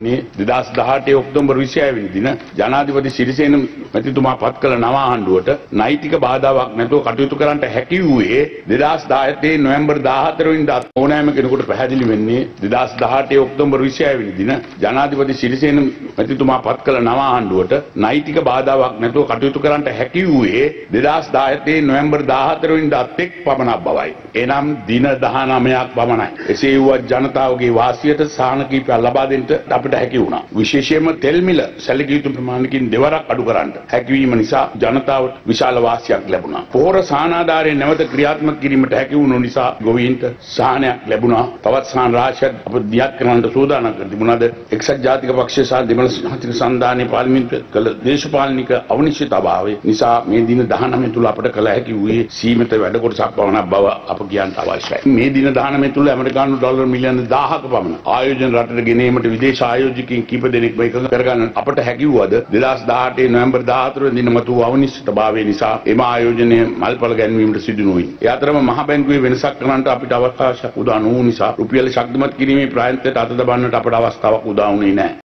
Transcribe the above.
මේ 2018 ඔක්තෝබර් 26 වෙනි දින ජනාධිපති සිරිසේන මැතිතුමා පත් කළ නව ආණ්ඩුවට නෛතික බාධාවක් නැතුව කටයුතු කරන්නට හැකි වූයේ 2017 නොවැම්බර් 14 වෙනිදා ඕනෑම කෙනෙකුට පැහැදිලි වෙන්නේ 2018 ඔක්තෝබර් 26 වෙනි දින ජනාධිපති සිරිසේන මැතිතුමා පත් කළ නව ආණ්ඩුවට නෛතික බාධාවක් නැතුව කටයුතු කරන්නට හැකි වූයේ 2017 නොවැම්බර් 14 වෙනිදා තෙක් පමණක් බවයි. එනම් දින 19ක් පමණයි. එසේ වුවත් ජනතාවගේ වාසියට සාහන කීපයක් ලබා දෙන්නට අපිට අපට හැකි වුණා. විශේෂයෙන්ම තෙල් මිල සැලකිය යුතු ප්‍රමාණයකින් දෙවරක් අඩු කරන්න හැකිවීම නිසා ජනතාවට විශාල වාසියක් ලැබුණා. පොහොර සානාධාරය නැවත ක්‍රියාත්මක කිරීමට හැකි වුණු නිසා ගොවීන්ට සහනයක් ලැබුණා. තවත් සහන රාශියක් අප දියත් කරන්නට සූදානම් කර තිබුණාද එක්සත් ජාතික පක්ෂය සහ දෙමළ ජාතික සන්ධානයේ පාර්ලිමේන්තුව කළ දේශපාලනික අවිනිශ්චිතභාවය නිසා මේ දින 19 තුල අපට කළ හැකි වූයේ සීමිත වැඩ කොටසක් පමණක් බව අප කියන්න අවශ්‍යයි. මේ දින 19 තුල ඇමරිකානු ඩොලර් මිලියන 1000ක පමණ ආයෝජන රටට ගෙනීමට විදේශ ආයෝජකයින් කීප දෙනෙක්ම එකඟ කරගන්න අපට හැකි වුවද 2018 නොවැම්බර් 14 වෙනි දින මතු අවිනිශ්චිතභාවය නිසා එම ආයෝජනය මල්පල ගැන්වීමට සිදු නොවේ. ඒ අතරම මහ බැංකුවේ වෙනසක් කරන්නට අපිට අවකාශයක් උදා නොවු නිසා රුපියල ශක්තිමත් කිරීමේ ප්‍රයත්නයට අත දබන්නට අපට අවස්ථාවක් උදා වුණේ නැහැ.